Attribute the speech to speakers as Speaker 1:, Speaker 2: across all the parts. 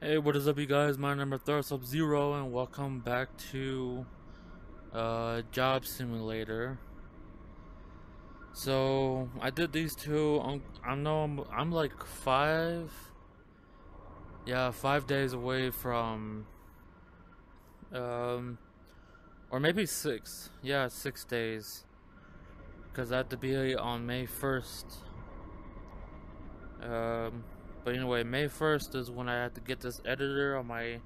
Speaker 1: Hey, what is up, you guys? My name is Thirst Sub Zero, and welcome back to uh, Job Simulator. So I did these two. I'm, I know I'm, I'm like five, yeah, five days away from, um, or maybe six. Yeah, six days, because I have to be on May first. Um. But anyway, May 1st is when I have to get this editor on my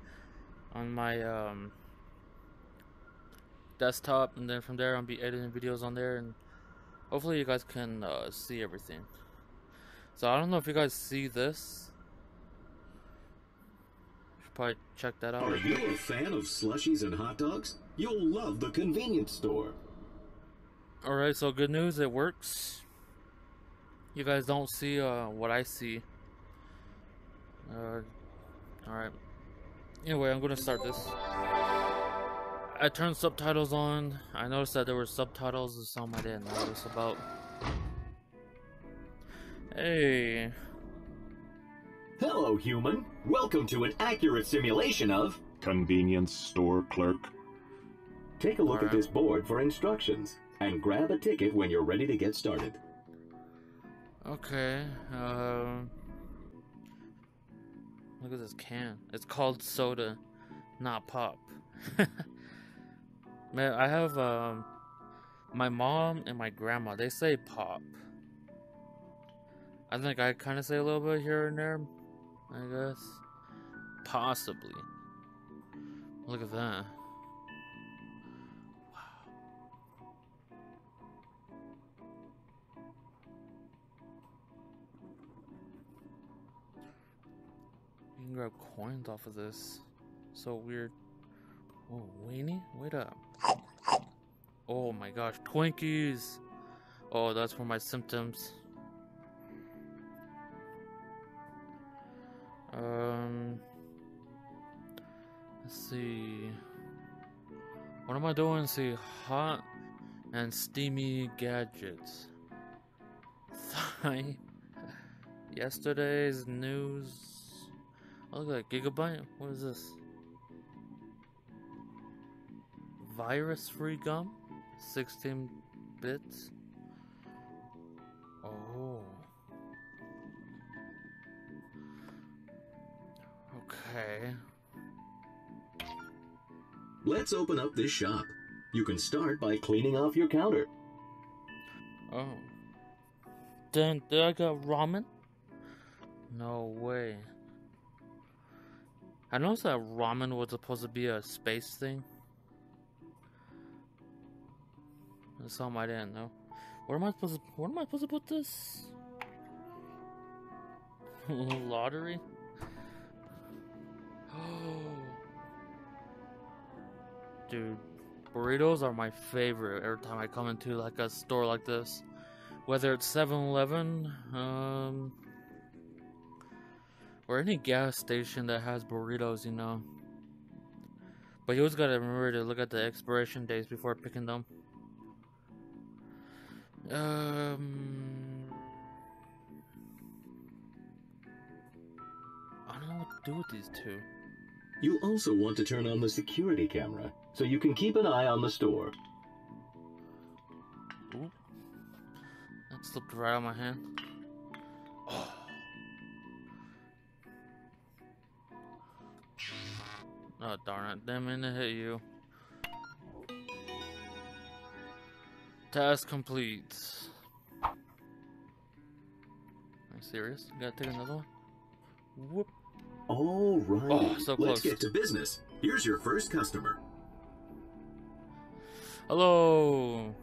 Speaker 1: on my um, desktop and then from there I'll be editing videos on there and hopefully you guys can uh, see everything. So I don't know if you guys see this. Should probably check that out.
Speaker 2: Are you a fan of slushies and hot dogs? You'll love the convenience store.
Speaker 1: Alright, so good news, it works. You guys don't see uh, what I see. Uh, Alright. Anyway, I'm gonna start this. I turned subtitles on. I noticed that there were subtitles and some I didn't notice about. Hey.
Speaker 2: Hello, human. Welcome to an accurate simulation of...
Speaker 3: Convenience store clerk.
Speaker 2: Take a look
Speaker 1: Alright.
Speaker 2: at this board for instructions, and grab a ticket when you're ready to get started.
Speaker 1: Okay. Um. Look at this can. It's called soda, not pop. Man, I have um, my mom and my grandma. They say pop. I think I kind of say a little bit here and there. I guess, possibly. Look at that. Can grab coins off of this. So weird. Oh, weenie? Wait up. Oh my gosh, Twinkies! Oh, that's for my symptoms. Um. Let's see. What am I doing? See, hot and steamy gadgets. Yesterday's news. Oh, look at that gigabyte. What is this? Virus free gum? 16 bits? Oh. Okay.
Speaker 2: Let's open up this shop. You can start by cleaning off your counter.
Speaker 1: Oh. Then did I got ramen? No way. I noticed that ramen was supposed to be a space thing. That's something I didn't know. Where am I supposed to where am I supposed to put this? Lottery? Dude, burritos are my favorite every time I come into like a store like this. Whether it's 7-Eleven, um or any gas station that has burritos, you know. But you always gotta remember to look at the expiration dates before picking them. Um, I don't know what to do with these two.
Speaker 2: You also want to turn on the security camera, so you can keep an eye on the store.
Speaker 1: Ooh. That slipped right out of my hand. Oh. Oh darn it, didn't mean to hit you. Task complete. Are you serious? You gotta take another one? Whoop.
Speaker 2: All right.
Speaker 1: Oh, so
Speaker 2: Let's get to business. Here's your first customer.
Speaker 1: Hello!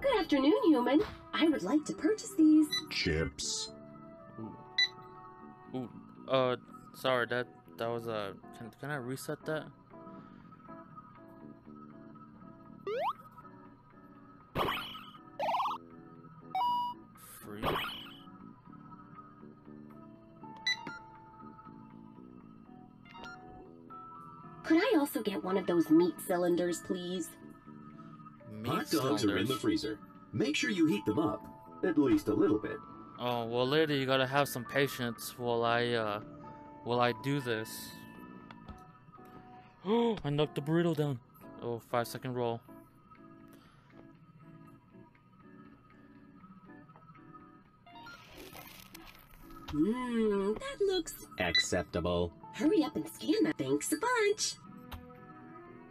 Speaker 4: Good afternoon, human. I would like to purchase these.
Speaker 3: Chips.
Speaker 1: Ooh. Ooh. Uh, sorry, that, that was a. Can, can I reset that? Free?
Speaker 4: Could I also get one of those meat cylinders, please?
Speaker 1: Meat
Speaker 2: Hot dogs are in the freezer. Make sure you heat them up, at least a little bit.
Speaker 1: Oh, well, lady, you gotta have some patience while I, uh, Will I do this? Oh, I knocked the burrito down. Oh, five second roll.
Speaker 4: Mmm, that looks.
Speaker 2: Acceptable.
Speaker 4: Hurry up and scan that. Thanks a bunch.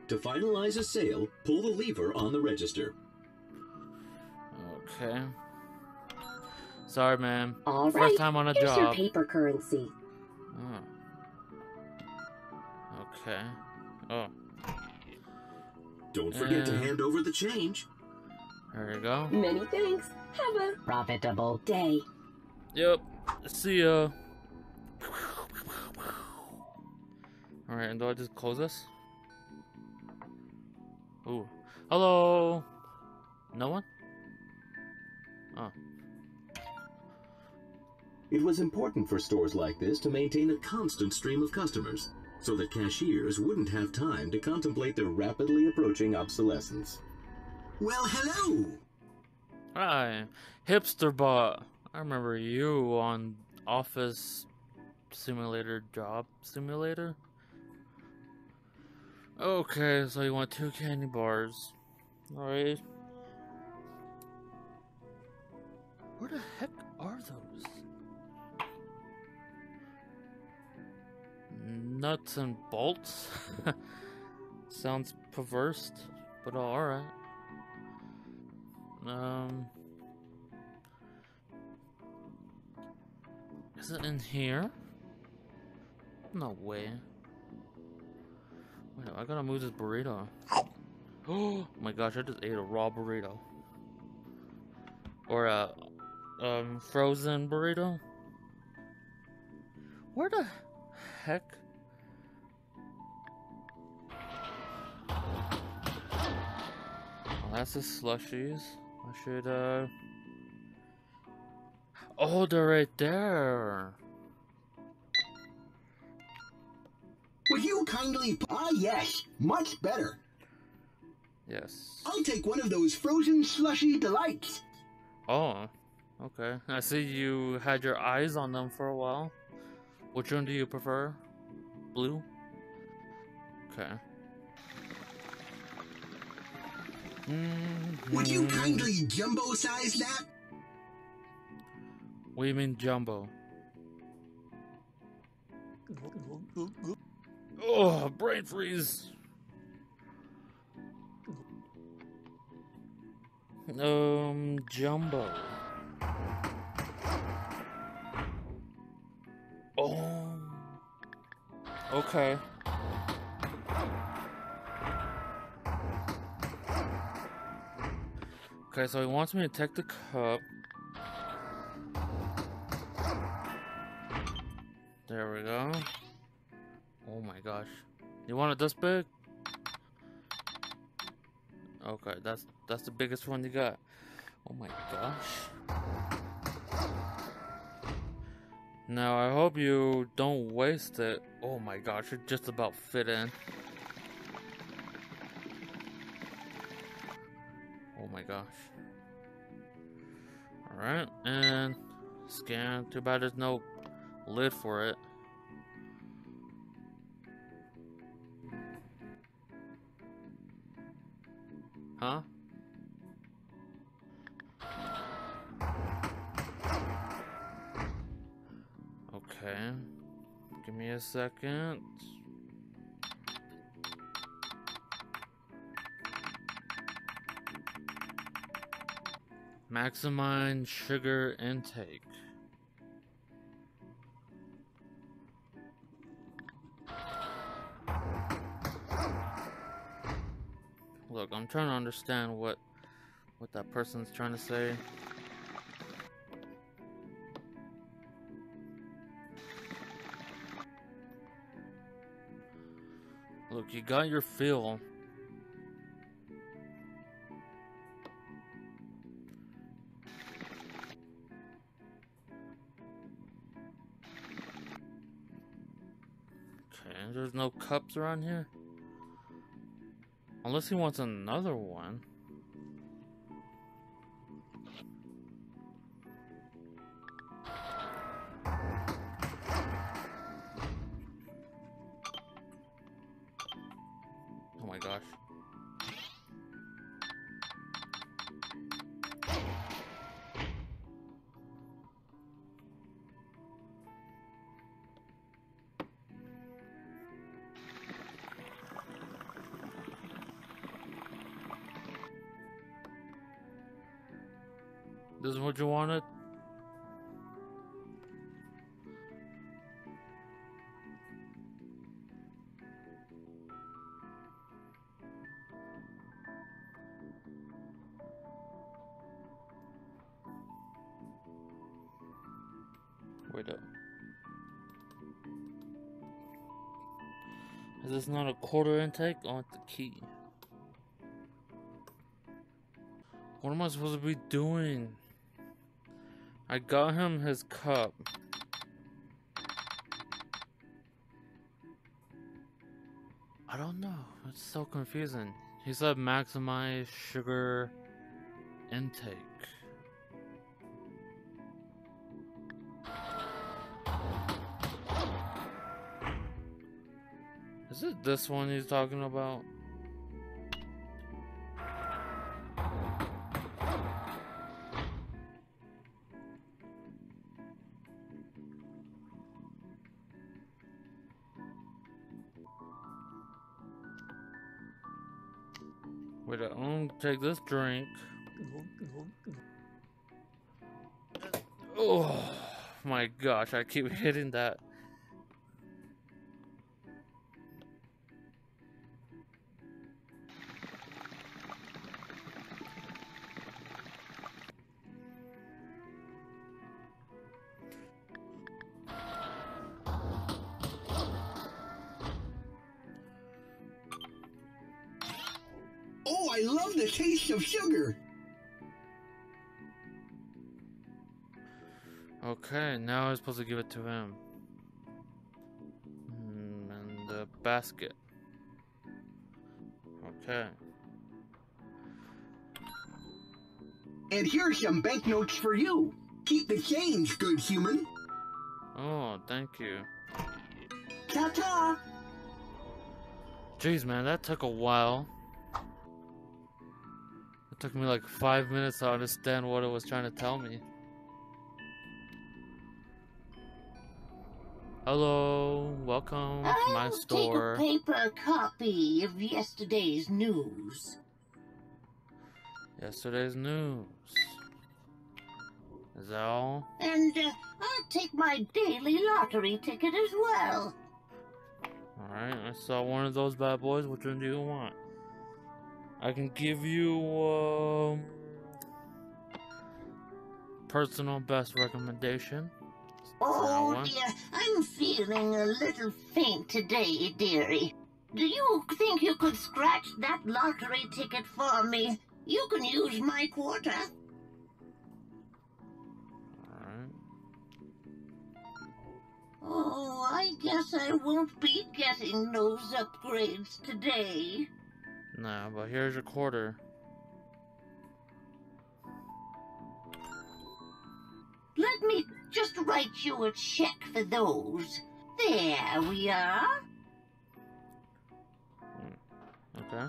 Speaker 2: To finalize a sale, pull the lever on the register.
Speaker 1: Okay. Sorry, man.
Speaker 4: All
Speaker 1: First
Speaker 4: right.
Speaker 1: time on a
Speaker 4: Here's your
Speaker 1: job.
Speaker 4: paper currency.
Speaker 1: Okay. Oh,
Speaker 2: Don't forget to
Speaker 1: Uh.
Speaker 2: hand over the change.
Speaker 1: there you go.
Speaker 4: Many thanks. Have a profitable day.
Speaker 1: Yep. See ya. Alright, and do I just close this? Ooh. Hello? No one? Oh.
Speaker 2: It was important for stores like this to maintain a constant stream of customers, so that cashiers wouldn't have time to contemplate their rapidly approaching obsolescence. Well, hello!
Speaker 1: Hi. Hipster bot. I remember you on Office Simulator Job Simulator. Okay, so you want two candy bars. Alright. Where the heck are those? Nuts and bolts? Sounds perverse, but alright. Um. Is it in here? No way. Wait, I gotta move this burrito. Oh my gosh, I just ate a raw burrito. Or a um frozen burrito. Where the heck? That's the slushies. I should uh Oh, they're right there.
Speaker 5: Would you kindly... Ah, yes. Much better.
Speaker 1: Yes.
Speaker 5: I'll take one of those frozen slushy delights.
Speaker 1: Oh, okay. I see you had your eyes on them for a while. Which one do you prefer? Blue? Okay.
Speaker 5: Would you kindly jumbo-size that?
Speaker 1: What do you mean jumbo? Oh, brain freeze. Um, jumbo. Oh. Okay. Okay, so he wants me to take the cup. There we go. Oh my gosh. You want it this big? Okay, that's that's the biggest one you got. Oh my gosh. Now I hope you don't waste it. Oh my gosh, it just about fit in. Oh my gosh. Alright, and scan. Too bad there's no lid for it. Huh? Okay. Give me a second. Maximize sugar intake. Look, I'm trying to understand what what that person's trying to say. Look, you got your fill. No cups around here. Unless he wants another one. What you wanted? Wait up. Is this not a quarter intake? I want the key. What am I supposed to be doing? I got him his cup. I don't know. It's so confusing. He said maximize sugar intake. Is it this one he's talking about? Take this drink. Mm-hmm, mm-hmm, mm-hmm. Oh my gosh, I keep hitting that. Now I'm supposed to give it to him. Hmm, and the basket. Okay.
Speaker 5: And here's some banknotes for you. Keep the change, good human.
Speaker 1: Oh, thank you.
Speaker 5: Ta-ta.
Speaker 1: Jeez, man, that took a while. It took me like five minutes to understand what it was trying to tell me. Hello, welcome to my
Speaker 6: I'll
Speaker 1: store.
Speaker 6: take a paper copy of yesterday's news.
Speaker 1: Yesterday's news. Is that all?
Speaker 6: And uh, I'll take my daily lottery ticket as well.
Speaker 1: Alright, I saw one of those bad boys. Which one do you want? I can give you, um. Personal best recommendation.
Speaker 6: Oh dear, I'm feeling a little faint today, dearie. Do you think you could scratch that lottery ticket for me? You can use my quarter. Oh, I guess I won't be getting those upgrades today.
Speaker 1: Nah, but here's your quarter.
Speaker 6: Let me just write you a check for those. There we are.
Speaker 1: Okay.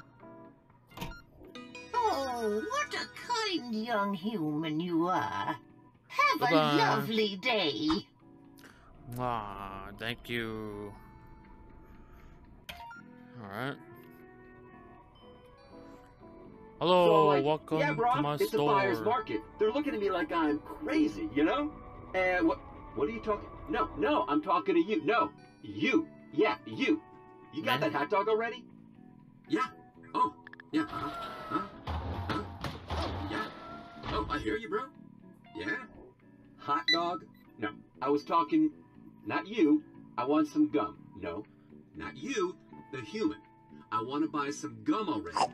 Speaker 6: Oh, what a kind young human you are. Have
Speaker 1: Bye-bye.
Speaker 6: a lovely day.
Speaker 1: Ah, thank you. Alright. Hello,
Speaker 7: So, like,
Speaker 1: welcome
Speaker 7: yeah, bro,
Speaker 1: to my
Speaker 7: it's
Speaker 1: store.
Speaker 7: a buyer's market. They're looking at me like I'm crazy, you know? And what? What are you talking? No, no, I'm talking to you. No, you. Yeah, you. You got that hot dog already?
Speaker 2: Yeah. Oh, yeah. Uh-huh. Huh? Huh? Yeah. Oh, I hear you, bro. Yeah.
Speaker 7: Hot dog? No, I was talking. Not you. I want some gum. No.
Speaker 2: Not you, the human. I want to buy some gum already.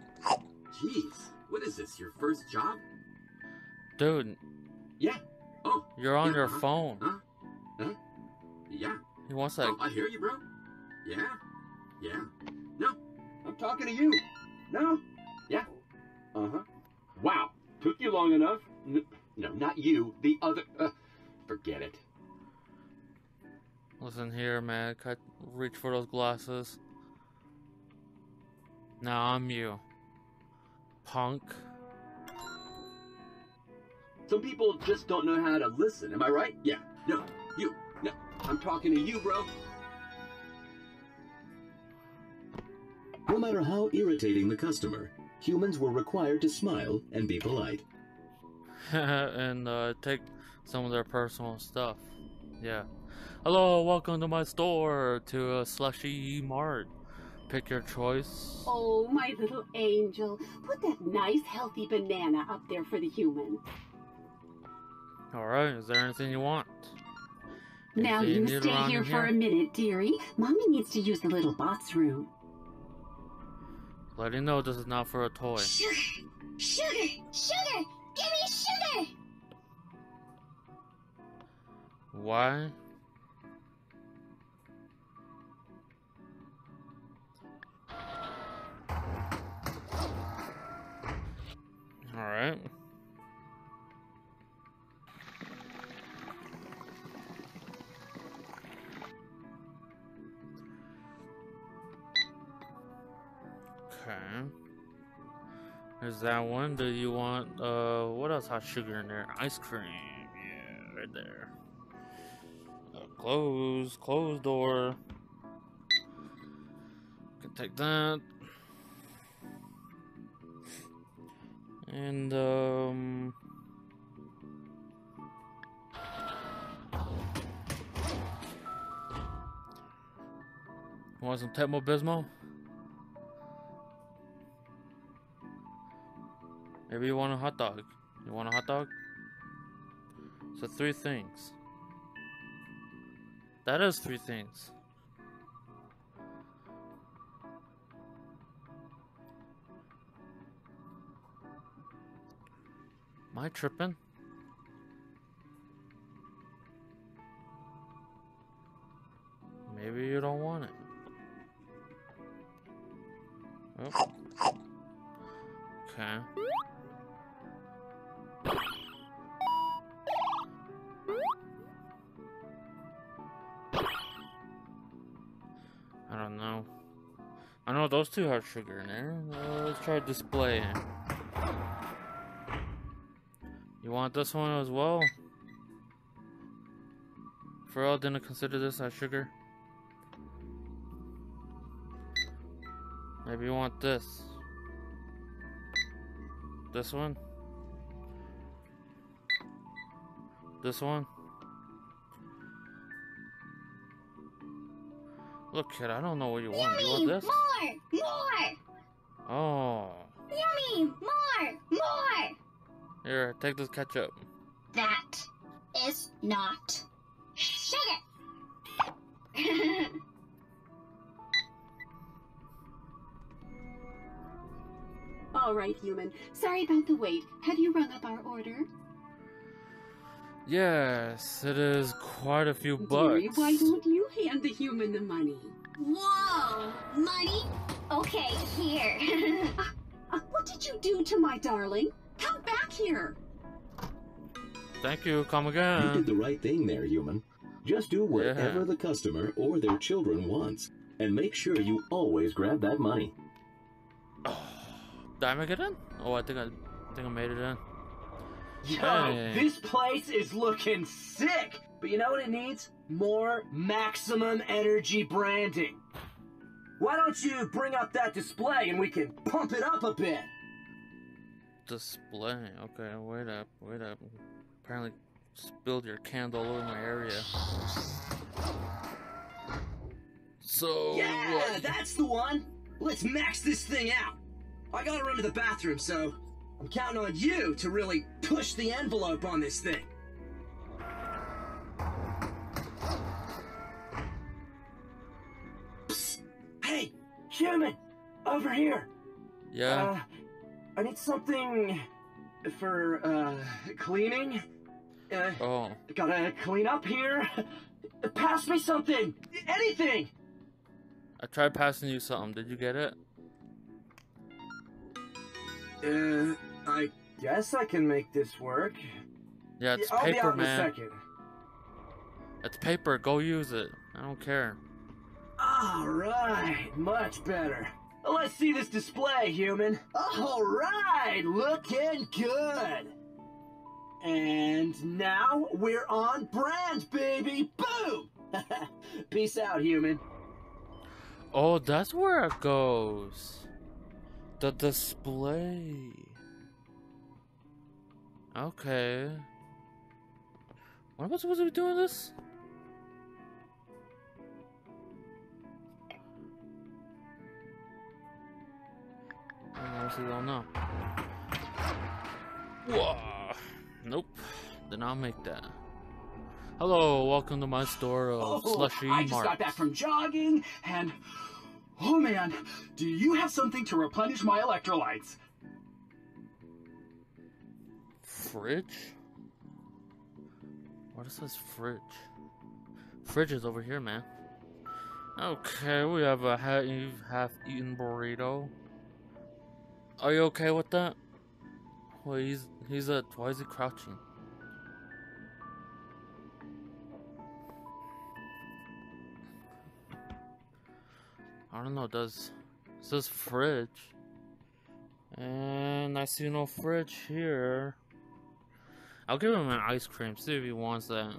Speaker 2: Jeez, what is this? Your first job?
Speaker 1: Dude,
Speaker 7: Yeah.
Speaker 2: Oh,
Speaker 1: you're on
Speaker 2: Yeah,
Speaker 1: your
Speaker 2: uh-huh.
Speaker 1: phone.
Speaker 2: Huh? Huh? Yeah.
Speaker 1: He wants that.
Speaker 2: Oh, I hear you, bro. Yeah. Yeah. No.
Speaker 7: I'm talking to you. No. Yeah. Uh huh. Wow. Took you long enough. No, not you. The other. Uh, forget it.
Speaker 1: Listen here, man. Cut, reach for those glasses. Now I'm you. Punk.
Speaker 7: Some people just don't know how to listen. Am I right? Yeah. No. You. No. I'm talking to you, bro.
Speaker 2: No matter how irritating the customer, humans were required to smile and be polite.
Speaker 1: and uh, take some of their personal stuff. Yeah. Hello, welcome to my store, to a slushy mart. Pick your choice.
Speaker 8: Oh, my little angel. Put that nice, healthy banana up there for the human.
Speaker 1: Alright, is there anything you want?
Speaker 8: Now you stay here for a minute, dearie. Mommy needs to use the little bot's room.
Speaker 1: Let you know this is not for a toy.
Speaker 9: Sugar, sugar, sugar, give me sugar.
Speaker 1: Why? Alright. Okay. There's that one. Do you want, uh, what else has sugar in there? Ice cream. Yeah, right there. Uh, close, close door. Can take that. And, um. Want some Tecmo Bismo? Maybe you want a hot dog. You want a hot dog? So three things. That is three things. Am I tripping? Maybe you don't want it. Oh. Okay. I don't know. I know those two have sugar in there. Uh, let's try display. You want this one as well? Pharrell didn't consider this as sugar. Maybe you want this. This one? This one? Look, kid, I don't know what you want. You want this?
Speaker 9: more, more.
Speaker 1: Oh.
Speaker 9: Yummy, more, more.
Speaker 1: Here, take this ketchup.
Speaker 9: That is not sugar.
Speaker 8: All right, human. Sorry about the wait. Have you rung up our order?
Speaker 1: Yes, it is quite a few
Speaker 8: Dearie,
Speaker 1: bucks.
Speaker 8: why don't you hand the human the money?
Speaker 9: Whoa, money? Okay, here.
Speaker 8: Uh, what did you do to my darling? Come back here.
Speaker 1: Thank you, come again.
Speaker 2: You did
Speaker 1: again.
Speaker 2: the right thing there, human. Just do whatever
Speaker 1: Yeah.
Speaker 2: the customer or their children wants, and make sure you always grab that money.
Speaker 1: Did I make it in? Oh, I think I, I think I made it in.
Speaker 10: Yo,
Speaker 1: Hey.
Speaker 10: this place is looking sick. But you know what it needs? More maximum energy branding. Why don't you bring up that display and we can pump it up a bit?
Speaker 1: Display. Okay, wait up, wait up. Apparently, spilled your candle all over my area. So.
Speaker 10: yeah,
Speaker 1: what?
Speaker 10: that's the one. Let's max this thing out. I gotta run to the bathroom, so I'm counting on you to really push the envelope on this thing. Psst. Hey, human, over here.
Speaker 1: Yeah.
Speaker 10: Uh, I need something for uh cleaning. Uh,
Speaker 1: oh.
Speaker 10: gotta clean up here. Pass me something, anything.
Speaker 1: I tried passing you something. Did you get it?
Speaker 10: Uh, I guess I can make this work.
Speaker 1: Yeah, it's
Speaker 10: I'll be
Speaker 1: paper,
Speaker 10: out in a
Speaker 1: man.
Speaker 10: second.
Speaker 1: It's paper. Go use it. I don't care.
Speaker 10: All right, much better. Let's see this display, human. All right, looking good. And now we're on brand, baby. Boom! Peace out, human.
Speaker 1: Oh, that's where it goes. The display. Okay. What am I supposed to be doing this? I honestly don't know. Whoa. Nope. Did not make that. Hello, welcome to my store of
Speaker 10: Oh,
Speaker 1: slushy
Speaker 10: I just got back from jogging, and oh man, do you have something to replenish my electrolytes?
Speaker 1: Fridge? What is this fridge? Fridge is over here, man. Okay, we have a half, half-eaten burrito. Are you okay with that? Well, he's he's a why is he crouching? I don't know. Does it says fridge? And I see no fridge here. I'll give him an ice cream, see if he wants that.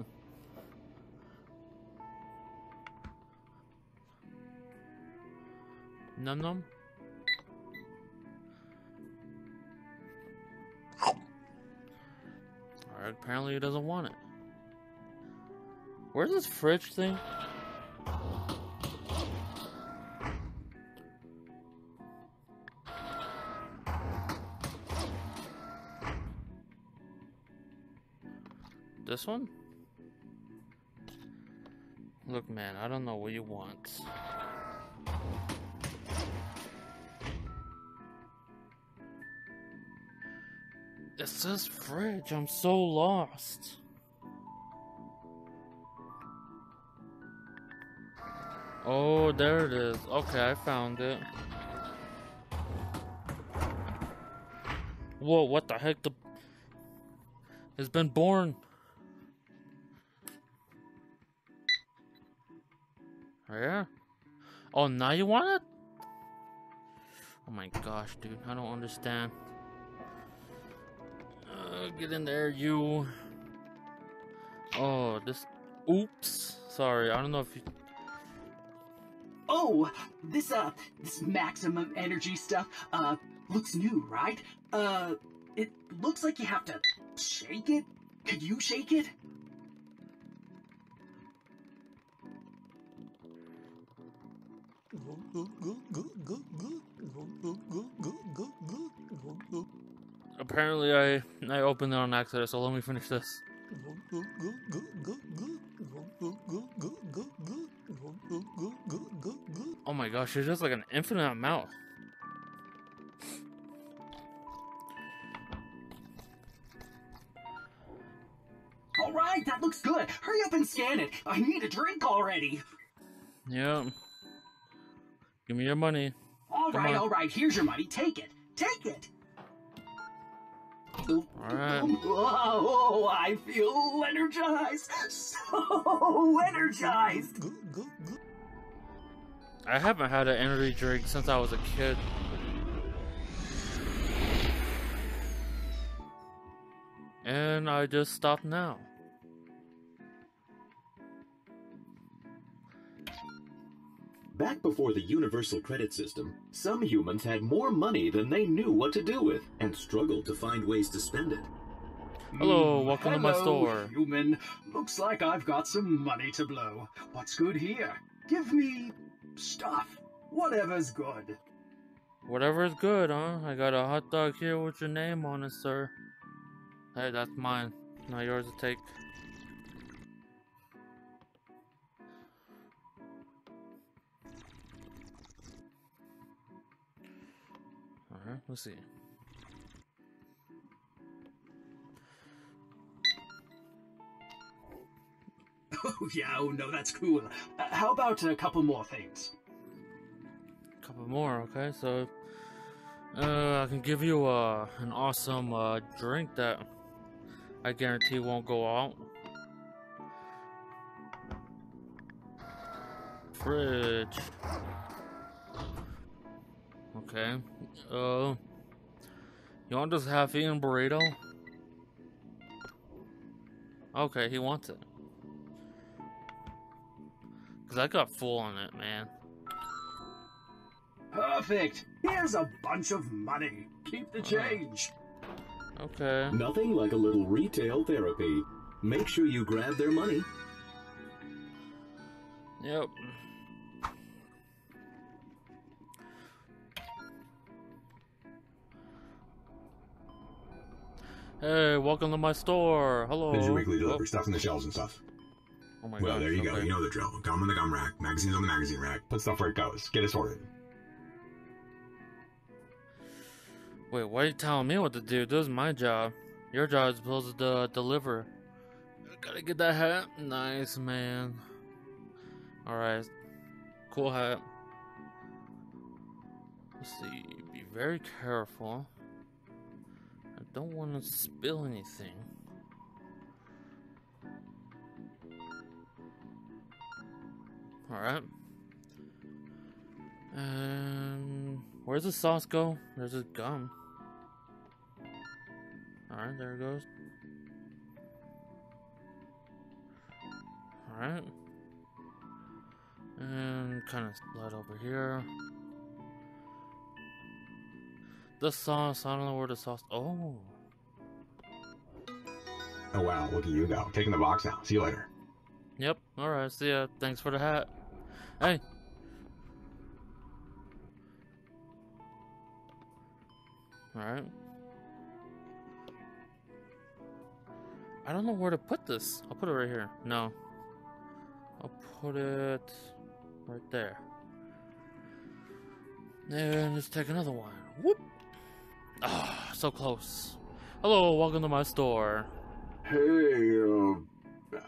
Speaker 1: Num num. Alright, apparently he doesn't want it. Where's this fridge thing? This one? Look, man, I don't know what you want. It says fridge. I'm so lost. Oh, there it is. Okay, I found it. Whoa, what the heck? The has been born. Yeah. Oh, now you want it? Oh my gosh, dude. I don't understand. Uh, get in there, you. Oh, this. Oops. Sorry, I don't know if you.
Speaker 10: Oh, this uh, this maximum energy stuff uh looks new, right? Uh, it looks like you have to shake it. Could you shake it?
Speaker 1: Apparently, I I opened it on accident, so let me finish this. Oh my gosh, it's just like an infinite amount.
Speaker 10: All right, that looks good. Hurry up and scan it. I need a drink already.
Speaker 1: Yeah. Give me your money.
Speaker 10: All
Speaker 1: Come
Speaker 10: right,
Speaker 1: on.
Speaker 10: all right. Here's your money. Take it. Take it.
Speaker 1: Alright.
Speaker 10: Oh, I feel energized. So energized.
Speaker 1: I haven't had an energy drink since I was a kid. And I just stopped now.
Speaker 2: Back before the universal credit system, some humans had more money than they knew what to do with and struggled to find ways to spend it.
Speaker 1: Hello, hmm, welcome to my
Speaker 10: Hello,
Speaker 1: store.
Speaker 10: Human. Looks like I've got some money to blow. What's good here? Give me stuff. Whatever's good.
Speaker 1: Whatever is good, huh? I got a hot dog here with your name on it, sir. Hey, that's mine. Not yours to take. Let's see.
Speaker 10: Oh, yeah, oh no, that's cool. Uh, how about a couple more things?
Speaker 1: couple more, okay? So, uh, I can give you uh, an awesome uh, drink that I guarantee won't go out. Fridge. Okay. Uh, you want this half-eaten burrito? Okay, he wants it. Cause I got full on it, man.
Speaker 10: Perfect. Here's a bunch of money. Keep the change.
Speaker 1: Okay.
Speaker 2: Nothing like a little retail therapy. Make sure you grab their money.
Speaker 1: Yep. Hey, welcome to my store. Hello.
Speaker 11: Here's your weekly
Speaker 1: Oh,
Speaker 11: delivery, stuff in the shelves and stuff.
Speaker 1: Oh my
Speaker 11: well,
Speaker 1: gosh,
Speaker 11: there you go. You know the drill. Gum on the gum rack, magazines on the magazine rack. Put stuff where it goes. Get it sorted.
Speaker 1: Wait, why are you telling me what to do? This is my job. Your job is supposed to deliver. Gotta get that hat. Nice, man. Alright. Cool hat. Let's see. Be very careful. Don't want to spill anything. Alright. And where's the sauce go? There's a gum. Alright, there it goes. Alright. Um, and kind of slide over here. The sauce, I don't know where the sauce. Oh.
Speaker 11: Oh wow, look at you go. Taking the box now. See you later.
Speaker 1: Yep, alright, see ya. Thanks for the hat. Hey. Alright. I don't know where to put this. I'll put it right here. No. I'll put it right there. And let's take another one. Whoop! Ah, so close. Hello, welcome to my store.
Speaker 3: Hey, uh,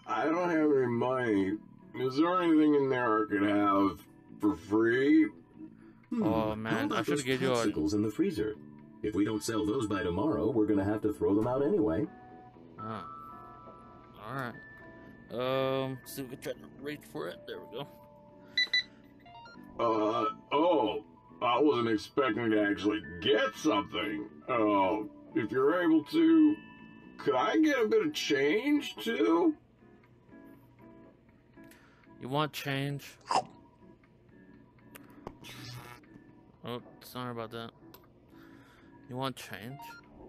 Speaker 3: I don't have any money. Is there anything in there I could have for free?
Speaker 2: Hmm,
Speaker 1: Oh man, I should
Speaker 2: those
Speaker 1: have gave you a
Speaker 2: popsicles in the freezer. If we don't sell those by tomorrow, we're gonna have to throw them out anyway.
Speaker 1: Ah. Alright. Um, see if we can try to reach for it. There we go.
Speaker 3: Uh, oh, I wasn't expecting to actually get something. Oh, if you're able to, could I get a bit of change too?
Speaker 1: You want change? Oh, sorry about that. You want change?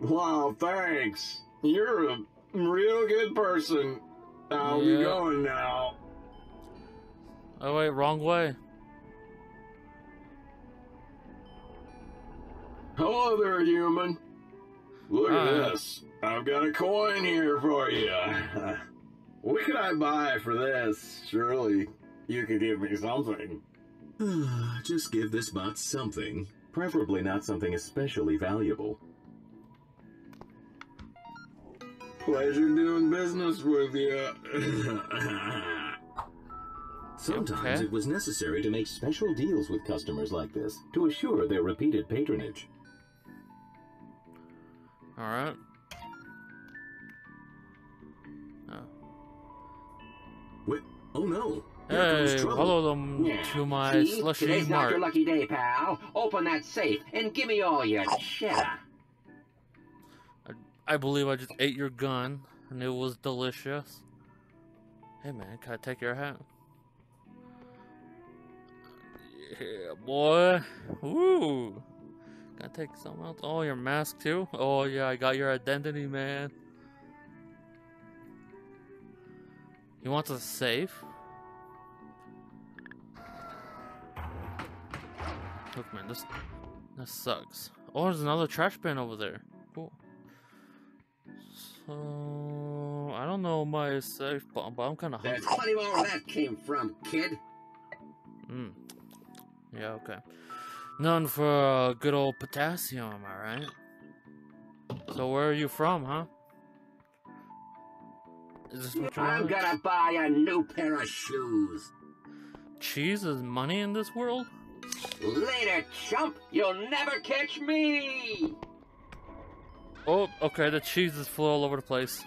Speaker 3: Wow, thanks. You're a real good person. I'll be going now.
Speaker 1: Oh wait, wrong way.
Speaker 3: Hello there, human. Look
Speaker 1: Hi.
Speaker 3: at ah. this. I've got a coin here for you. what could I buy for this? Surely you could give me something.
Speaker 2: Ah, just give this bot something. Preferably not something especially valuable.
Speaker 3: Pleasure doing business with you.
Speaker 2: Sometimes
Speaker 1: Okay.
Speaker 2: it was necessary to make special deals with customers like this to assure their repeated patronage.
Speaker 1: Alright. Oh.
Speaker 2: Wait, oh no! Here comes
Speaker 1: Hey,
Speaker 2: trouble.
Speaker 1: hello them to my
Speaker 7: See?
Speaker 1: slushy
Speaker 7: Today's not your lucky day, pal. Open that safe and give me all your cheddar.
Speaker 1: I believe I just ate your gun, and it was delicious. Hey man, can I take your hat? Yeah, boy. Woo. Can I take something else? Oh, your mask too? Oh yeah, I got your identity, man. He wants a safe? Look, man, this this sucks. Oh, there's another trash bin over there. Cool. So I don't know my safe, but, but I'm kind of hungry.
Speaker 7: plenty more where that came from, kid.
Speaker 1: Mm. Yeah, okay. None for uh, good old potassium, am I right? So where are you from, huh? Is this what you
Speaker 7: I'm
Speaker 1: want?
Speaker 7: gonna buy a new pair of shoes.
Speaker 1: Cheese is money in this world?
Speaker 7: Later, chump. You'll never catch me.
Speaker 1: Oh, okay, the cheese is full all over the place.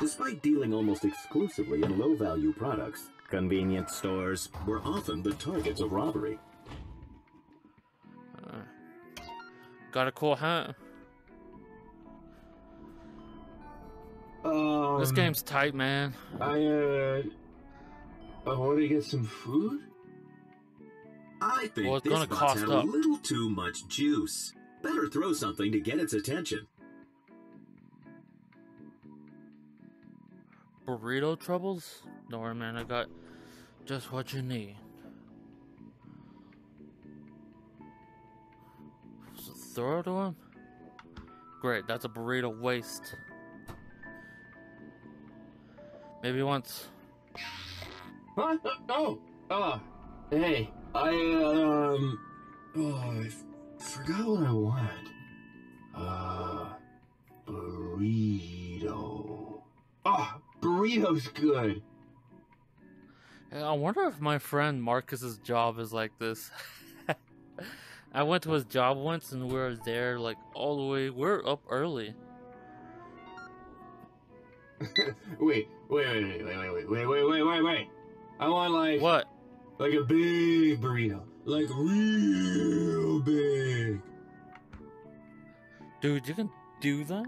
Speaker 2: Despite dealing almost exclusively in low value products, convenience stores were often the targets of robbery.
Speaker 1: Got a cool hat.
Speaker 10: Um,
Speaker 1: this game's tight, man.
Speaker 10: I uh, I want to get some food.
Speaker 2: I think
Speaker 1: Well, it's
Speaker 2: this
Speaker 1: gonna cost
Speaker 2: had
Speaker 1: up.
Speaker 2: a little too much juice. Better throw something to get its attention.
Speaker 1: Burrito troubles? Don't worry, man. I got just what you need. Throw it to him? Great, that's a burrito waste. Maybe once.
Speaker 10: Huh? Oh, oh, hey, I um, oh, I forgot what I want. Uh, burrito. Oh, burrito's good.
Speaker 1: I wonder if my friend Marcus's job is like this. I went to his job once and we were there like all the way. We're up early.
Speaker 10: wait, wait, wait, wait, wait, wait, wait, wait, wait, wait, wait. I want like
Speaker 1: what?
Speaker 10: Like a big burrito, like real big.
Speaker 1: Dude, you can do that?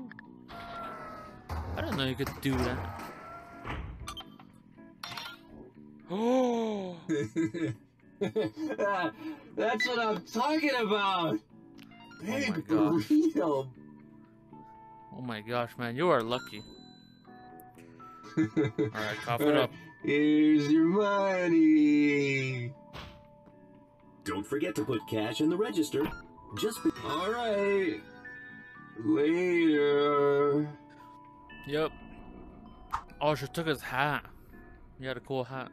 Speaker 1: I didn't know you could do that. Oh,
Speaker 10: That's what I'm talking about. Oh Big
Speaker 1: my gosh.
Speaker 10: burrito.
Speaker 1: oh my gosh, man, you are lucky. Alright, cough it up.
Speaker 10: Here's your money.
Speaker 2: Don't forget to put cash in the register. Just be-
Speaker 10: All right. Later.
Speaker 1: Yep. Oh, she took his hat. He had a cool hat.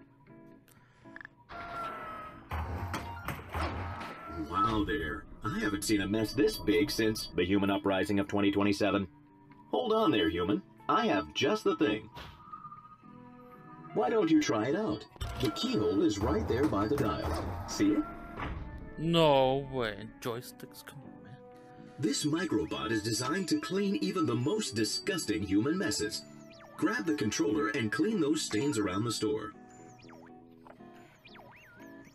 Speaker 2: Wow there. I haven't seen a mess this big since the human uprising of 2027. Hold on there, human. I have just the thing. Why don't you try it out? The keyhole is right there by the dial. See it?
Speaker 1: No way. Joysticks, come on, man.
Speaker 2: This microbot is designed to clean even the most disgusting human messes. Grab the controller and clean those stains around the store.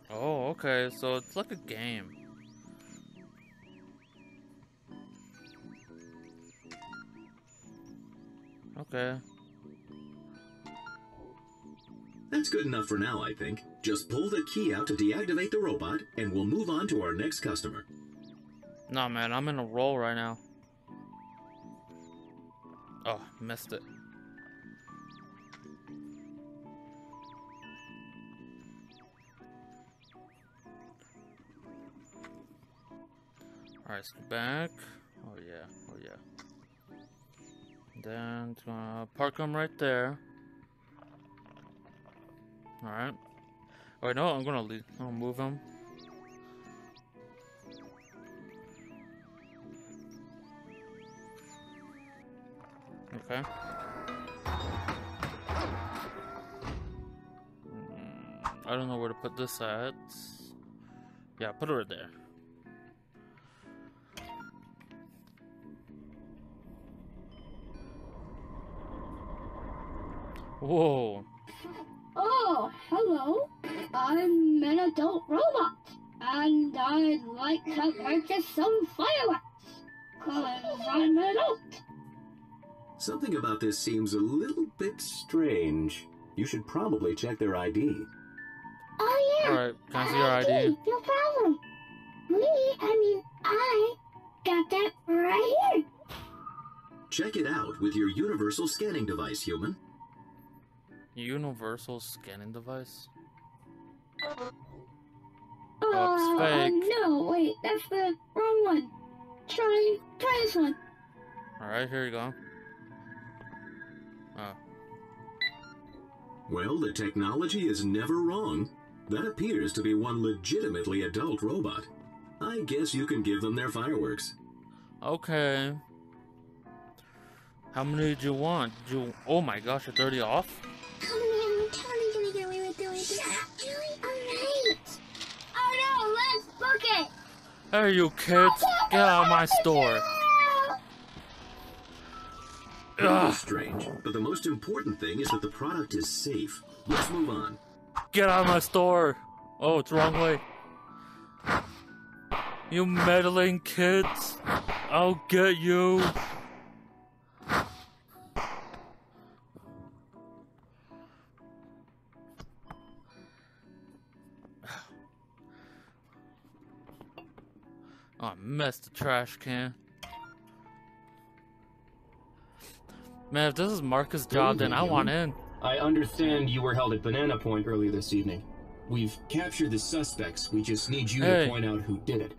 Speaker 1: Oh, okay, so it's like a game. Okay.
Speaker 2: That's good enough for now, I think. Just pull the key out to deactivate the robot, and we'll move on to our next customer.
Speaker 1: Nah, man, I'm in a roll right now. Oh, missed it. Alright, let's go back. Oh yeah, oh yeah. Then uh, park them right there. Alright. Oh no, I'm gonna leave. I'll move them. Okay. Mm, I don't know where to put this at. Yeah, put it right there. Whoa.
Speaker 9: Oh, hello. I'm an adult robot, and I'd like to purchase some fireworks. Cause I'm an adult.
Speaker 2: Something about this seems a little bit strange. You should probably check their ID.
Speaker 9: Oh yeah.
Speaker 1: Alright, can I see your ID?
Speaker 9: No problem. Me, I mean, I got that right here.
Speaker 2: Check it out with your universal scanning device, human.
Speaker 1: Universal scanning device?
Speaker 9: Oh,
Speaker 1: fake.
Speaker 9: no, wait, that's the wrong one. Try, try this one.
Speaker 1: Alright, here you go. Oh.
Speaker 2: Well, the technology is never wrong. That appears to be one legitimately adult robot. I guess you can give them their fireworks.
Speaker 1: Okay. How many did you want? Did you... Oh my gosh, you're 30 off?
Speaker 9: Oh man, we're totally gonna get away with doing this. Shut up, Alright. Oh no, let's book it.
Speaker 1: Hey, you kids! Get out of my store!
Speaker 2: That
Speaker 1: Ugh.
Speaker 2: strange, but the most important thing is that the product is safe. Let's move on.
Speaker 1: Get out of my store! Oh, it's the wrong way. You meddling kids! I'll get you. I messed the trash can. Man, if this is Marcus' job, then I want in.
Speaker 10: I understand you were held at Banana Point earlier this evening. We've captured the suspects. We just need you
Speaker 1: Hey.
Speaker 10: to point out who did it.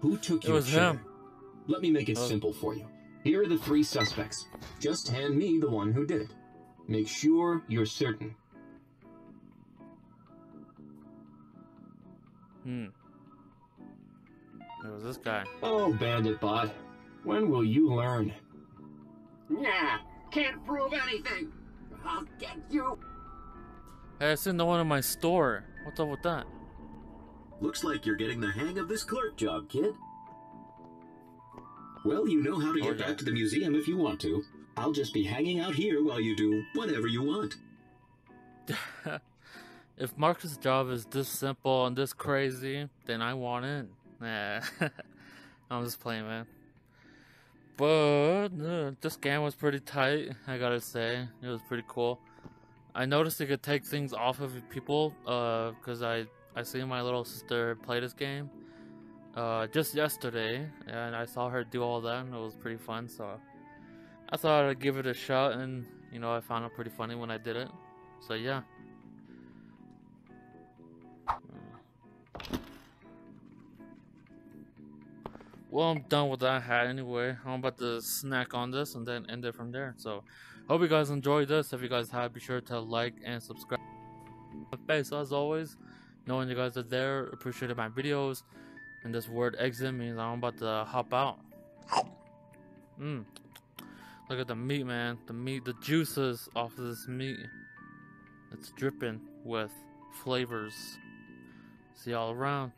Speaker 10: Who took
Speaker 1: It
Speaker 10: your
Speaker 1: was
Speaker 10: chair?
Speaker 1: him.
Speaker 10: Let me make it
Speaker 1: Oh.
Speaker 10: simple for you. Here are the three suspects. Just hand me the one who did it. Make sure you're certain.
Speaker 1: Hmm. It was this guy.
Speaker 10: Oh, Bandit Bot. When will you learn?
Speaker 7: Nah, can't prove anything. I'll get you.
Speaker 1: Hey, I seen the one in my store. What's up with that?
Speaker 2: Looks like you're getting the hang of this clerk job, kid. Well, you know how to
Speaker 1: Oh,
Speaker 2: get
Speaker 1: yeah.
Speaker 2: back to the museum if you want to. I'll just be hanging out here while you do whatever you want.
Speaker 1: if Marcus' job is this simple and this crazy, then I want in. Nah. I'm just playing, man. But uh, this game was pretty tight, I gotta say. It was pretty cool. I noticed you could take things off of people, uh, cause I I seen my little sister play this game, uh, just yesterday, and I saw her do all that, and it was pretty fun. So I thought I'd give it a shot, and you know I found it pretty funny when I did it. So yeah. Well, I'm done with that hat anyway. I'm about to snack on this and then end it from there. So, hope you guys enjoyed this. If you guys have, be sure to like and subscribe. Face as always, knowing you guys are there, appreciated my videos. And this word exit means I'm about to hop out. Mmm. Look at the meat, man. The meat, the juices off of this meat. It's dripping with flavors. See y'all around.